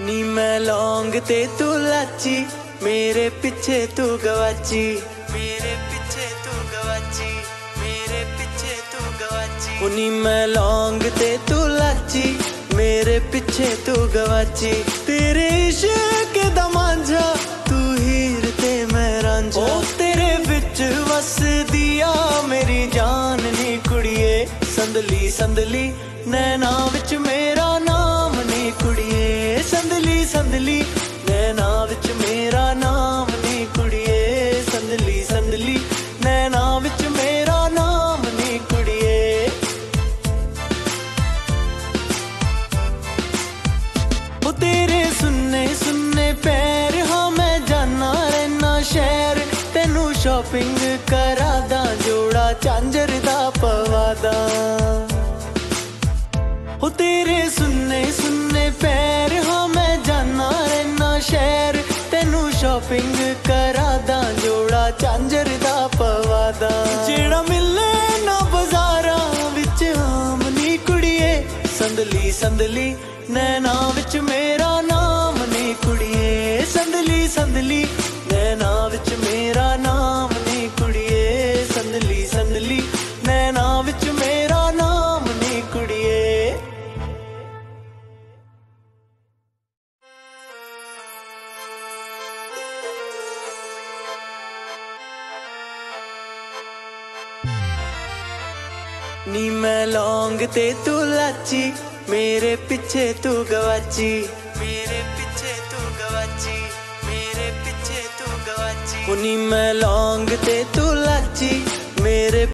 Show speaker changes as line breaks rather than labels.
ਨੀ ਮੈਂ ਲੌਂਗ ਤੇ ਤੂੰ ਲਾਚੀ, ਮੇਰੇ ਪਿੱਛੇ ਤੂੰ ਗਵਾਚੀ। ਮੇਰੇ ਪਿੱਛੇ ਤੂੰ ਗਵਾਚੀ, ਮੇਰੇ ਪਿੱਛੇ ਤੂੰ ਗਵਾਚੀ। ਨੀ ਮੈਂ ਲੌਂਗ ਤੇ ਤੂੰ ਲਾਚੀ, ਮੇਰੇ ਪਿੱਛੇ ਤੂੰ ਗਵਾਚੀ। ਤੇਰੇ ਇਸ਼ਕ ਦਾ ਮਾਂਝਾ, ਤੂੰ ਹੀਰ ਤੇ ਮੈਂ ਰਾਂਝਾ। ਉਹ ਤੇਰੇ ਵਿੱਚ ਵਸਦੀ ਆ ਮੇਰੀ ਜਾਨ ਨੀ ਕੁੜੀਏ। ਸੰਦਲੀ ਸੰਦਲੀ ਨੈਣਾ ਵਿੱਚ ਮੇਰਾ ਨਾਮ ਨੀ ਕੁੜੀਏ। ਸ਼ਾਪਿੰਗ ਕਰਾਦਾ, ਜੋੜਾ ਚਾਂਜਰ ਦਾ ਪਵਾਦਾ। ਉਹ ਤੇਰੇ ਸੁੰਨੇ ਸੁੰਨੇ ਪੈਰ, ਹਾਂ ਮੈਂ ਜਾਣਾ ਰਹਿਣਾ ਸ਼ਹਿਰ। ਤੈਨੂੰ ਸ਼ਾਪਿੰਗ ਕਰਾਦਾ, ਜੋੜਾ ਚਾਂਜਰ ਦਾ ਪਵਾਦਾ। ਜਿਹੜਾ ਮਿਲੇ ਨਾ ਬਾਜ਼ਾਰਾਂ ਵਿੱਚ ਆਮ ਨੀ ਕੁੜੀਏ। ਸੰਦਲੀ ਸੰਦਲੀ ਨੈਣਾ ਵਿੱਚ ਮੇਰਾ ਨਾਮ ਨੀ ਕੁੜੀਏ। ਸੰਦਲੀ ਸੰਦਲੀ ਨੀ ਮੈਂ ਲੌਂਗ ਤੇ ਤੂੰ ਲਾਚੀ, ਮੇਰੇ ਪਿੱਛੇ ਤੂੰ ਗਵਾਚੀ। ਮੇਰੇ ਪਿੱਛੇ ਤੂੰ ਗਵਾਚੀ, ਮੇਰੇ ਪਿੱਛੇ ਤੂੰ ਗਵਾਚੀ। ਨੀ ਮੈਂ ਲੌਂਗ ਤੇ